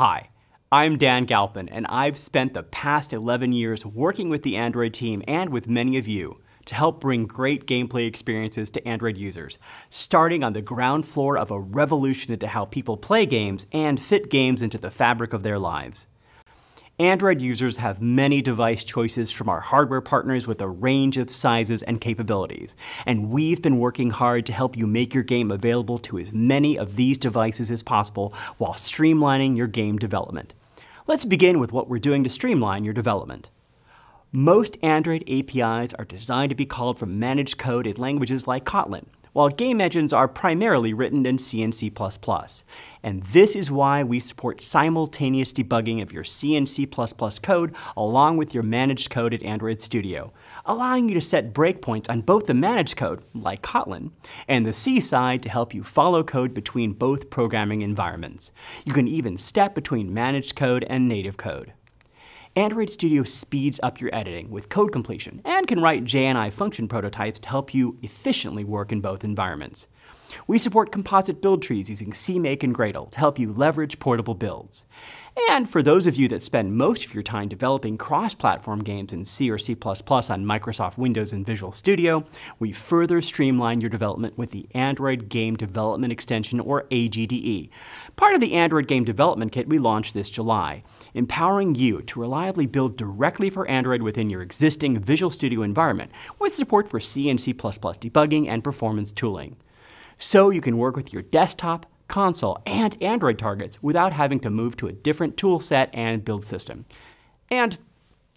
Hi, I'm Dan Galpin, and I've spent the past 11 years working with the Android team and with many of you to help bring great gameplay experiences to Android users, starting on the ground floor of a revolution into how people play games and fit games into the fabric of their lives. Android users have many device choices from our hardware partners with a range of sizes and capabilities, and we've been working hard to help you make your game available to as many of these devices as possible while streamlining your game development. Let's begin with what we're doing to streamline your development. Most Android APIs are designed to be called from managed code in languages like Kotlin, while game engines are primarily written in C and C++. And this is why we support simultaneous debugging of your C and C++ code along with your managed code at Android Studio, allowing you to set breakpoints on both the managed code, like Kotlin, and the C side to help you follow code between both programming environments. You can even step between managed code and native code. Android Studio speeds up your editing with code completion and can write JNI function prototypes to help you efficiently work in both environments. We support composite build trees using CMake and Gradle to help you leverage portable builds. And for those of you that spend most of your time developing cross-platform games in C or C++ on Microsoft Windows and Visual Studio, we further streamline your development with the Android Game Development Extension, or AGDE, part of the Android Game Development Kit we launched this July, empowering you to reliably build directly for Android within your existing Visual Studio environment with support for C and C++ debugging and performance tooling so you can work with your desktop, console, and Android targets without having to move to a different tool set and build system. And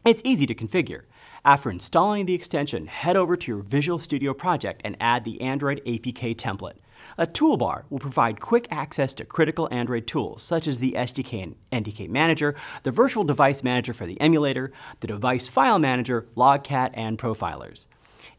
it's easy to configure. After installing the extension, head over to your Visual Studio project and add the Android APK template. A toolbar will provide quick access to critical Android tools, such as the SDK and NDK Manager, the Virtual Device Manager for the emulator, the Device File Manager, Logcat, and Profilers.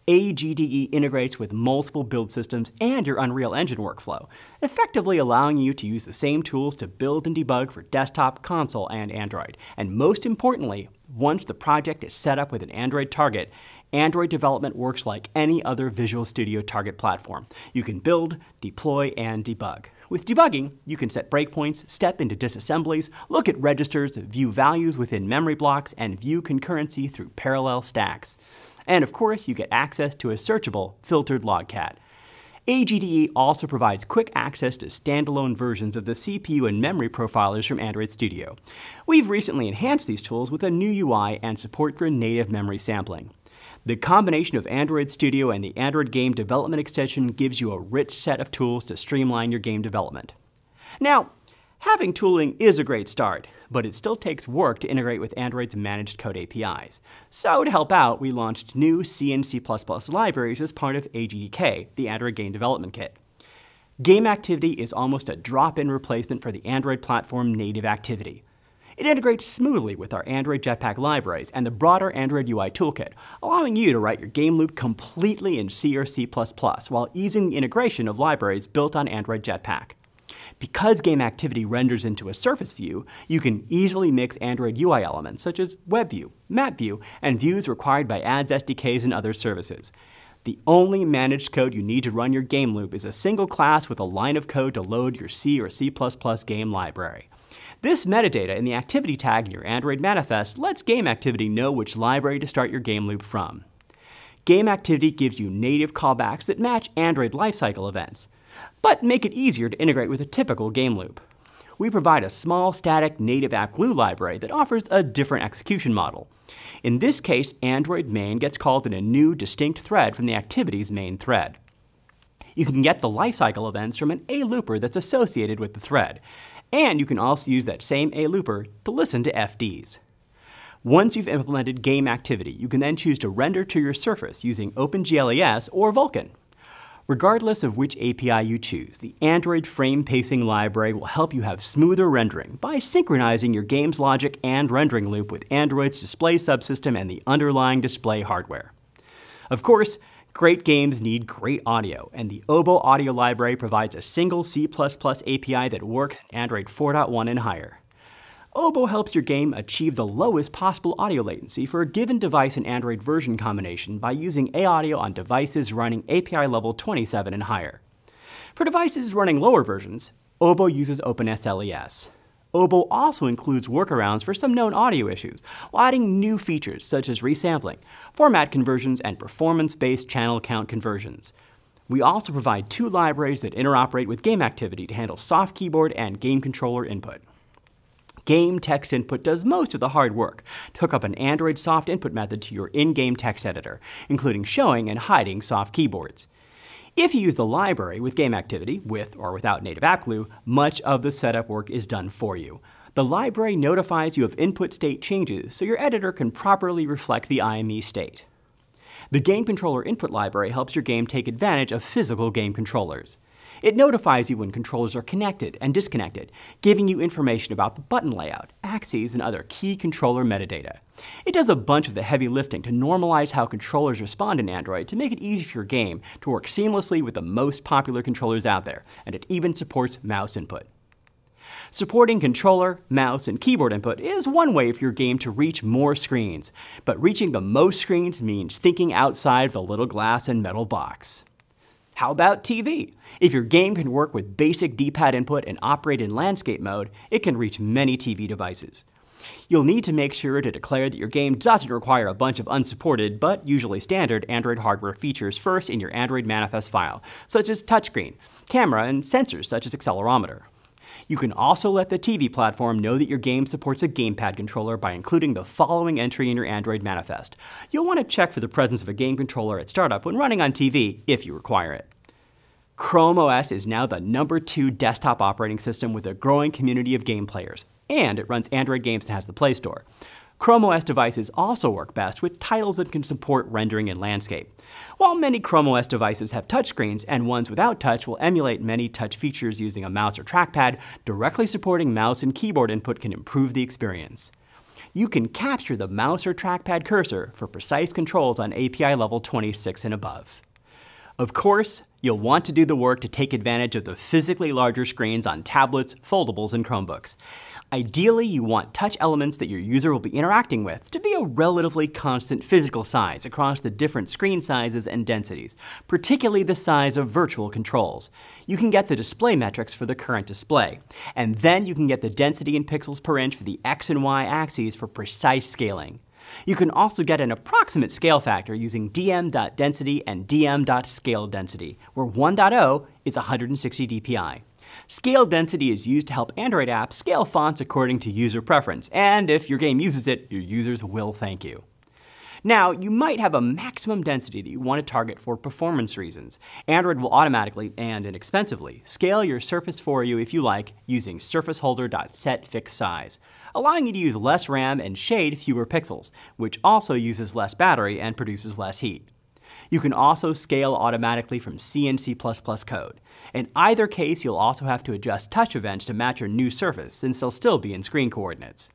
AGDE integrates with multiple build systems and your Unreal Engine workflow, effectively allowing you to use the same tools to build and debug for desktop, console, and Android. And most importantly, once the project is set up with an Android target, Android development works like any other Visual Studio target platform. You can build, deploy, and debug. With debugging, you can set breakpoints, step into disassemblies, look at registers, view values within memory blocks, and view concurrency through parallel stacks. And of course, you get access to a searchable filtered logcat. AGDE also provides quick access to standalone versions of the CPU and memory profilers from Android Studio. We've recently enhanced these tools with a new UI and support for native memory sampling. The combination of Android Studio and the Android Game Development Extension gives you a rich set of tools to streamline your game development. Now, having tooling is a great start, but it still takes work to integrate with Android's managed code APIs. So to help out, we launched new C and C++ libraries as part of AGDK, the Android Game Development Kit. Game Activity is almost a drop-in replacement for the Android platform native activity. It integrates smoothly with our Android Jetpack libraries and the broader Android UI toolkit, allowing you to write your game loop completely in C or C++ while easing the integration of libraries built on Android Jetpack. Because game activity renders into a surface view, you can easily mix Android UI elements such as WebView, MapView, and views required by ads SDKs and other services. The only managed code you need to run your game loop is a single class with a line of code to load your C or C++ game library. This metadata in the activity tag in your Android manifest lets game activity know which library to start your game loop from. Game activity gives you native callbacks that match Android lifecycle events but make it easier to integrate with a typical game loop. We provide a small static native app glue library that offers a different execution model. In this case, Android main gets called in a new distinct thread from the activity's main thread. You can get the lifecycle events from an ALooper that's associated with the thread, and you can also use that same ALooper to listen to FDs. Once you've implemented game activity, you can then choose to render to your surface using OpenGLES or Vulkan. Regardless of which API you choose, the Android Frame Pacing Library will help you have smoother rendering by synchronizing your game's logic and rendering loop with Android's display subsystem and the underlying display hardware. Of course, great games need great audio, and the Oboe Audio Library provides a single C++ API that works in Android 4.1 and higher. Oboe helps your game achieve the lowest possible audio latency for a given device and Android version combination by using AAudio on devices running API level 27 and higher. For devices running lower versions, Oboe uses OpenSLES. Oboe also includes workarounds for some known audio issues, while adding new features such as resampling, format conversions, and performance-based channel count conversions. We also provide two libraries that interoperate with game activity to handle soft keyboard and game controller input. Game text input does most of the hard work to hook up an Android soft input method to your in-game text editor, including showing and hiding soft keyboards. If you use the library with game activity, with or without native app glue, much of the setup work is done for you. The library notifies you of input state changes so your editor can properly reflect the IME state. The Game Controller Input Library helps your game take advantage of physical game controllers. It notifies you when controllers are connected and disconnected, giving you information about the button layout, axes, and other key controller metadata. It does a bunch of the heavy lifting to normalize how controllers respond in Android to make it easy for your game to work seamlessly with the most popular controllers out there, and it even supports mouse input. Supporting controller, mouse, and keyboard input is one way for your game to reach more screens, but reaching the most screens means thinking outside the little glass and metal box. How about TV? If your game can work with basic D-pad input and operate in landscape mode, it can reach many TV devices. You'll need to make sure to declare that your game doesn't require a bunch of unsupported, but usually standard, Android hardware features first in your Android manifest file, such as touchscreen, camera, and sensors such as accelerometer. You can also let the TV platform know that your game supports a gamepad controller by including the following entry in your Android manifest. You'll want to check for the presence of a game controller at startup when running on TV, if you require it. Chrome OS is now the number two desktop operating system with a growing community of game players, and it runs Android games and has the Play Store. Chrome OS devices also work best with titles that can support rendering in landscape. While many Chrome OS devices have touchscreens and ones without touch will emulate many touch features using a mouse or trackpad, directly supporting mouse and keyboard input can improve the experience. You can capture the mouse or trackpad cursor for precise controls on API level 26 and above. Of course, you'll want to do the work to take advantage of the physically larger screens on tablets, foldables, and Chromebooks. Ideally, you want touch elements that your user will be interacting with to be a relatively constant physical size across the different screen sizes and densities, particularly the size of virtual controls. You can get the display metrics for the current display, and then you can get the density in pixels per inch for the X and Y axes for precise scaling. You can also get an approximate scale factor using dm.density and dm.scale-density, where 1.0 is 160 dpi. Scale density is used to help Android apps scale fonts according to user preference, and if your game uses it, your users will thank you. Now, you might have a maximum density that you want to target for performance reasons. Android will automatically and inexpensively scale your surface for you if you like using surfaceholder.setFixSize, allowing you to use less RAM and shade fewer pixels, which also uses less battery and produces less heat. You can also scale automatically from C and C++ code. In either case, you'll also have to adjust touch events to match your new surface, since they'll still be in screen coordinates.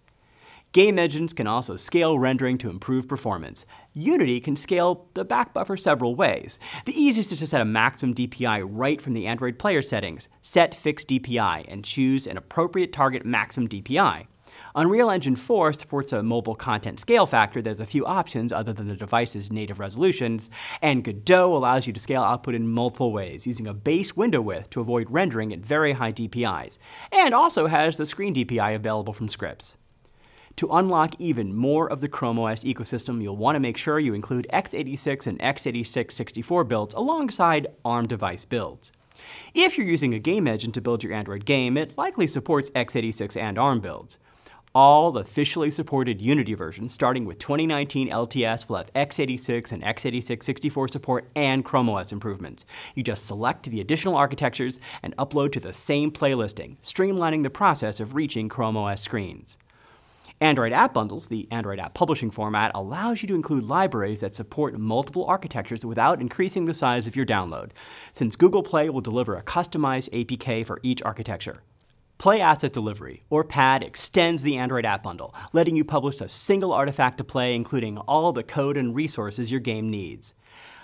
Game engines can also scale rendering to improve performance. Unity can scale the back buffer several ways. The easiest is to set a maximum DPI right from the Android player settings, set fixed DPI, and choose an appropriate target maximum DPI. Unreal Engine 4 supports a mobile content scale factor that has a few options other than the device's native resolutions, and Godot allows you to scale output in multiple ways, using a base window width to avoid rendering at very high DPIs, and also has the screen DPI available from scripts. To unlock even more of the Chrome OS ecosystem, you'll want to make sure you include x86 and x86 64 builds alongside ARM device builds. If you're using a game engine to build your Android game, it likely supports x86 and ARM builds. All officially supported Unity versions, starting with 2019 LTS, will have x86 and x86 64 support and Chrome OS improvements. You just select the additional architectures and upload to the same playlisting, streamlining the process of reaching Chrome OS screens. Android App Bundles, the Android App Publishing format, allows you to include libraries that support multiple architectures without increasing the size of your download, since Google Play will deliver a customized APK for each architecture. Play Asset Delivery, or PAD, extends the Android App Bundle, letting you publish a single artifact to play, including all the code and resources your game needs.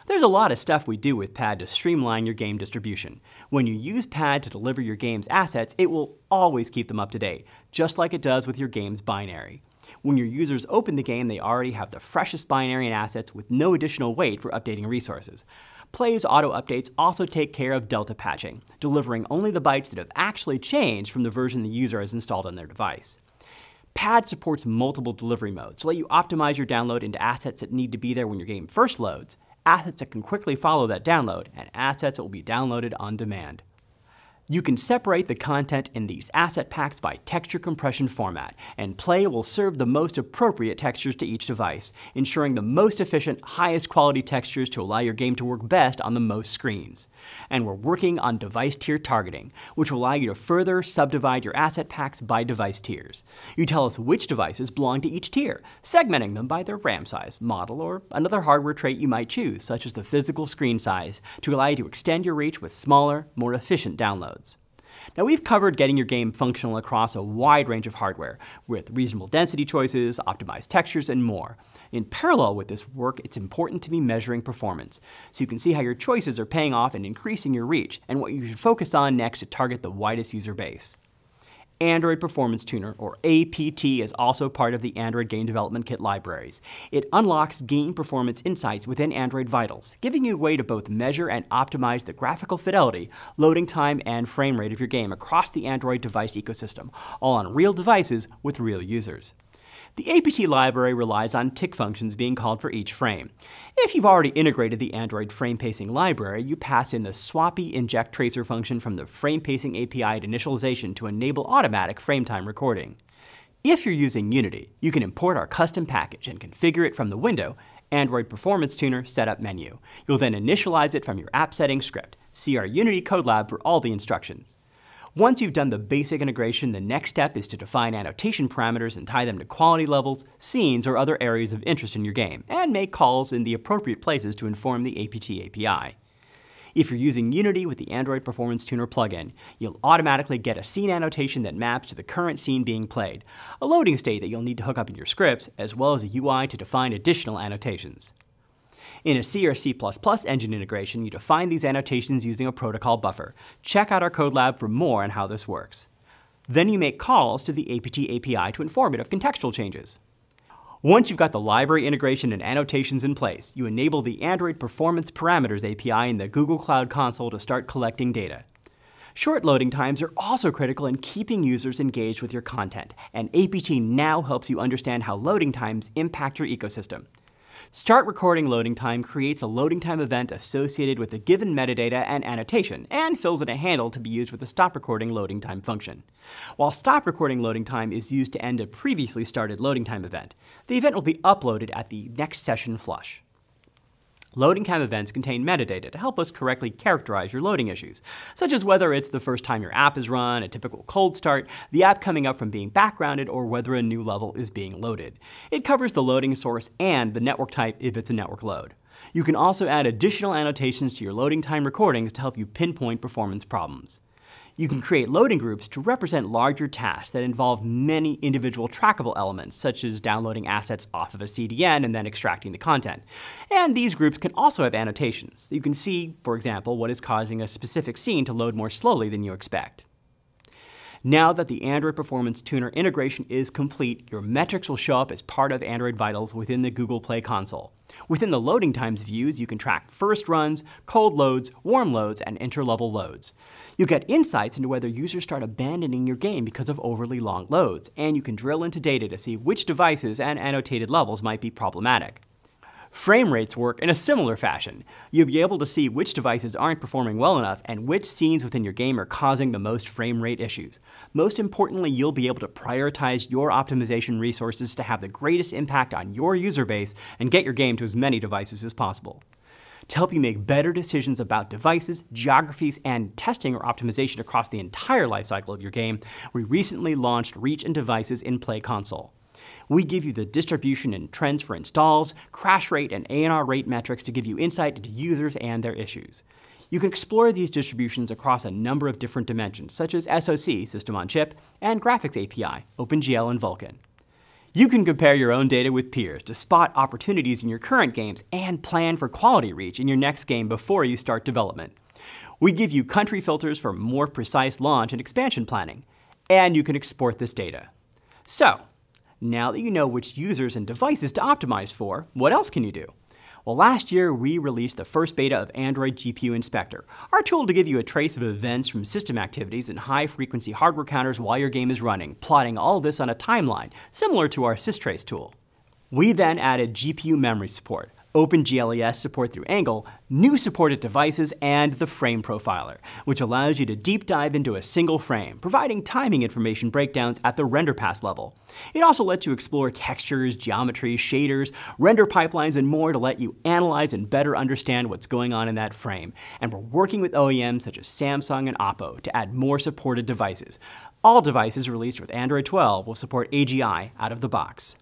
There's a lot of stuff we do with PAD to streamline your game distribution. When you use PAD to deliver your game's assets, it will always keep them up to date, just like it does with your game's binary. When your users open the game, they already have the freshest binary and assets with no additional wait for updating resources. Play's auto updates also take care of delta patching, delivering only the bytes that have actually changed from the version the user has installed on their device. Pad supports multiple delivery modes to let you optimize your download into assets that need to be there when your game first loads, assets that can quickly follow that download, and assets that will be downloaded on demand. You can separate the content in these asset packs by texture compression format, and Play will serve the most appropriate textures to each device, ensuring the most efficient, highest quality textures to allow your game to work best on the most screens. And we're working on device tier targeting, which will allow you to further subdivide your asset packs by device tiers. You tell us which devices belong to each tier, segmenting them by their RAM size, model, or another hardware trait you might choose, such as the physical screen size, to allow you to extend your reach with smaller, more efficient downloads. Now we've covered getting your game functional across a wide range of hardware, with reasonable density choices, optimized textures, and more. In parallel with this work, it's important to be measuring performance, so you can see how your choices are paying off and increasing your reach, and what you should focus on next to target the widest user base. Android Performance Tuner, or APT, is also part of the Android Game Development Kit libraries. It unlocks game performance insights within Android Vitals, giving you a way to both measure and optimize the graphical fidelity, loading time, and frame rate of your game across the Android device ecosystem, all on real devices with real users. The APT library relies on tick functions being called for each frame. If you've already integrated the Android frame pacing library, you pass in the swappy inject tracer function from the frame pacing API at initialization to enable automatic frame time recording. If you're using Unity, you can import our custom package and configure it from the window Android Performance Tuner setup menu. You'll then initialize it from your app settings script. See our Unity Code Lab for all the instructions. Once you've done the basic integration, the next step is to define annotation parameters and tie them to quality levels, scenes, or other areas of interest in your game, and make calls in the appropriate places to inform the APT API. If you're using Unity with the Android Performance Tuner plugin, you'll automatically get a scene annotation that maps to the current scene being played, a loading state that you'll need to hook up in your scripts, as well as a UI to define additional annotations. In a C or C++ engine integration, you define these annotations using a protocol buffer. Check out our code lab for more on how this works. Then you make calls to the APT API to inform it of contextual changes. Once you've got the library integration and annotations in place, you enable the Android Performance Parameters API in the Google Cloud Console to start collecting data. Short loading times are also critical in keeping users engaged with your content, and APT now helps you understand how loading times impact your ecosystem. Start recording loading time creates a loading time event associated with a given metadata and annotation, and fills in a handle to be used with the stop recording loading time function. While stop recording loading time is used to end a previously started loading time event, the event will be uploaded at the next session flush. Loading time events contain metadata to help us correctly characterize your loading issues, such as whether it's the first time your app is run, a typical cold start, the app coming up from being backgrounded, or whether a new level is being loaded. It covers the loading source and the network type if it's a network load. You can also add additional annotations to your loading time recordings to help you pinpoint performance problems. You can hmm. create loading groups to represent larger tasks that involve many individual trackable elements, such as downloading assets off of a CDN and then extracting the content. And these groups can also have annotations. You can see, for example, what is causing a specific scene to load more slowly than you expect. Now that the Android Performance Tuner integration is complete, your metrics will show up as part of Android Vitals within the Google Play console. Within the loading times views, you can track first runs, cold loads, warm loads, and interlevel loads. You get insights into whether users start abandoning your game because of overly long loads, and you can drill into data to see which devices and annotated levels might be problematic. Frame rates work in a similar fashion. You'll be able to see which devices aren't performing well enough and which scenes within your game are causing the most frame rate issues. Most importantly, you'll be able to prioritize your optimization resources to have the greatest impact on your user base and get your game to as many devices as possible. To help you make better decisions about devices, geographies, and testing or optimization across the entire lifecycle of your game, we recently launched Reach and Devices in Play Console. We give you the distribution and trends for installs, crash rate, and ANR rate metrics to give you insight into users and their issues. You can explore these distributions across a number of different dimensions, such as SoC, System on Chip, and Graphics API, OpenGL and Vulkan. You can compare your own data with peers to spot opportunities in your current games and plan for quality reach in your next game before you start development. We give you country filters for more precise launch and expansion planning, and you can export this data. So, Now that you know which users and devices to optimize for, what else can you do? Well, last year we released the first beta of Android GPU Inspector, our tool to give you a trace of events from system activities and high frequency hardware counters while your game is running, plotting all this on a timeline, similar to our systrace tool. We then added GPU memory support, OpenGLES support through Angle, new supported devices, and the Frame Profiler, which allows you to deep dive into a single frame, providing timing information breakdowns at the render pass level. It also lets you explore textures, geometry, shaders, render pipelines, and more to let you analyze and better understand what's going on in that frame. And we're working with OEMs such as Samsung and Oppo to add more supported devices. All devices released with Android 12 will support AGI out of the box.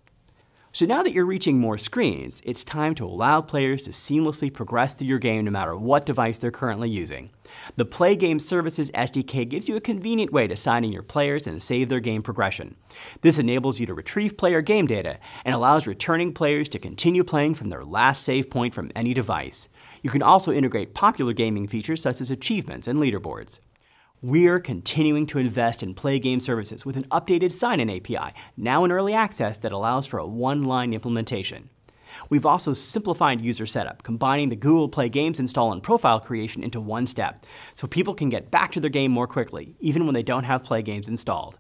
So now that you're reaching more screens, it's time to allow players to seamlessly progress through your game no matter what device they're currently using. The Play Game Services SDK gives you a convenient way to sign in your players and save their game progression. This enables you to retrieve player game data and allows returning players to continue playing from their last save point from any device. You can also integrate popular gaming features such as achievements and leaderboards. We're continuing to invest in Play Game Services with an updated sign-in API, now in early access that allows for a one-line implementation. We've also simplified user setup, combining the Google Play Games install and profile creation into one step, so people can get back to their game more quickly, even when they don't have Play Games installed.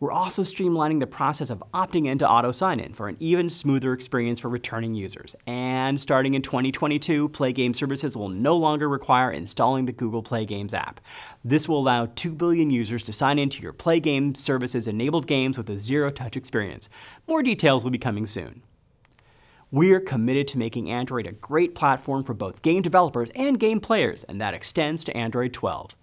We're also streamlining the process of opting into auto sign-in for an even smoother experience for returning users. And starting in 2022, Play Game Services will no longer require installing the Google Play Games app. This will allow 2 billion users to sign into your Play Game Services enabled games with a zero-touch experience. More details will be coming soon. We're committed to making Android a great platform for both game developers and game players, and that extends to Android 12.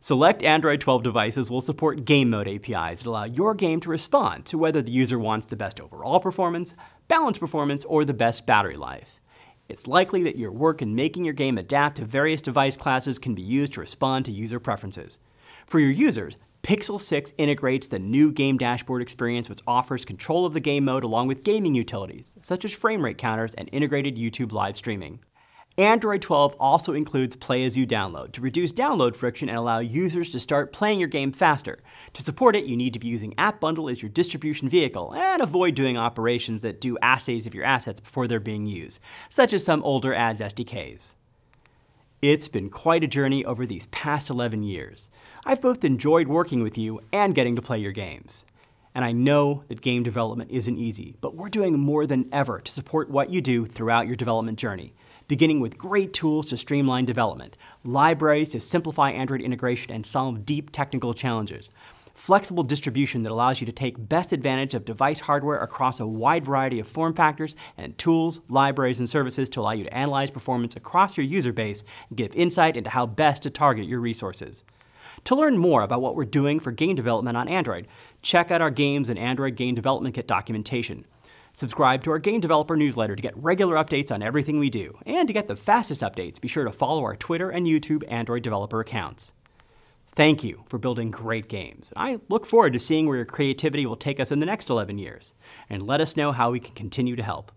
Select Android 12 devices will support game mode APIs that allow your game to respond to whether the user wants the best overall performance, balanced performance, or the best battery life. It's likely that your work in making your game adapt to various device classes can be used to respond to user preferences. For your users, Pixel 6 integrates the new game dashboard experience which offers control of the game mode along with gaming utilities, such as frame rate counters and integrated YouTube live streaming. Android 12 also includes Play As You Download to reduce download friction and allow users to start playing your game faster. To support it, you need to be using App Bundle as your distribution vehicle and avoid doing operations that do assays of your assets before they're being used, such as some older ads SDKs. It's been quite a journey over these past 11 years. I've both enjoyed working with you and getting to play your games. And I know that game development isn't easy, but we're doing more than ever to support what you do throughout your development journey beginning with great tools to streamline development, libraries to simplify Android integration and solve deep technical challenges, flexible distribution that allows you to take best advantage of device hardware across a wide variety of form factors, and tools, libraries, and services to allow you to analyze performance across your user base and give insight into how best to target your resources. To learn more about what we're doing for game development on Android, check out our Games and Android Game Development Kit documentation. Subscribe to our Game Developer newsletter to get regular updates on everything we do. And to get the fastest updates, be sure to follow our Twitter and YouTube Android developer accounts. Thank you for building great games. And I look forward to seeing where your creativity will take us in the next 11 years. And let us know how we can continue to help.